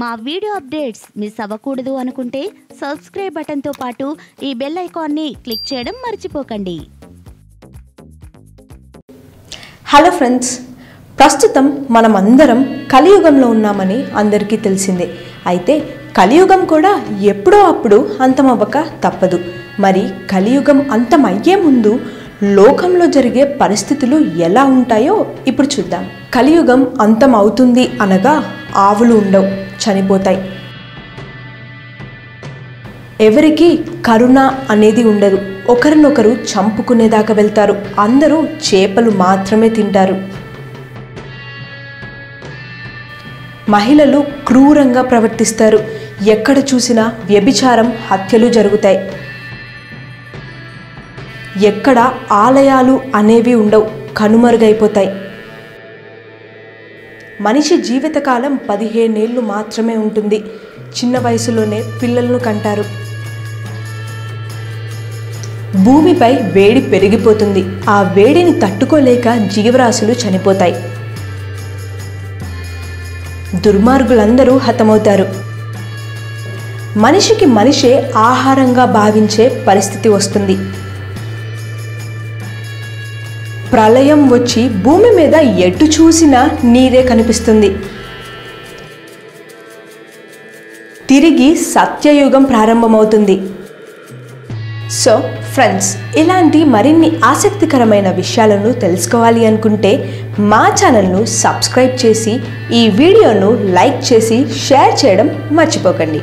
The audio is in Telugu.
మా వీడియో అప్డేట్స్ మిస్ అవ్వకూడదు అనుకుంటే సబ్స్క్రైబ్ బటన్తో పాటు ఈ బెల్ ఐకాన్ని క్లిక్ చేయడం మర్చిపోకండి. హలో ఫ్రెండ్స్ ప్రస్తుతం మనం అందరం కలియుగంలో ఉన్నామని అందరికీ తెలిసిందే. అయితే కలియుగం కూడా ఎప్పుడో అప్పుడు అంతమవ్వక తప్పదు. మరి కలియుగం అంతమయ్యే ముందు లోకంలో జరిగే పరిస్థితులు ఎలా ఉంటాయో ఇప్పుడు చూద్దాం. కలియుగం అంతం అవుతుంది అనగా ఆవులు ఉండవు. చనిపోతాయి. ఎవరికి కరుణ అనేది ఉండదు. ఒకరినొకరు చంపుకునేదాకా వెళ్తారు. అందరూ చేపలు మాత్రమే తింటారు. మహిళలు క్రూరంగా ప్రవర్తిస్తారు. ఎక్కడ చూసినా వ్యభిచారం హత్యలు జరుగుతాయి. ఎక్కడ ఆలయాలు అనేవి ఉండవు. కనుమరుగైపోతాయి. మనిషి జీవితకాలం పదిహేనేళ్ళు మాత్రమే ఉంటుంది. చిన్న వయసులోనే పిల్లలను కంటారు. భూమిపై వేడి పెరిగిపోతుంది. ఆ వేడిని తట్టుకోలేక జీవరాశులు చనిపోతాయి. దుర్మార్గులందరూ హతమవుతారు. మనిషికి మనిషే ఆహారంగా భావించే పరిస్థితి వస్తుంది. ప్రళయం వచ్చి భూమి మీద ఎటు చూసినా నీరే కనిపిస్తుంది. తిరిగి సత్యయుగం ప్రారంభమవుతుంది. సో ఫ్రెండ్స్ ఇలాంటి మరిన్ని ఆసక్తికరమైన విషయాలను తెలుసుకోవాలి అనుకుంటే మా ఛానల్ను సబ్స్క్రైబ్ చేసి ఈ వీడియోను లైక్ చేసి షేర్ చేయడం మర్చిపోకండి.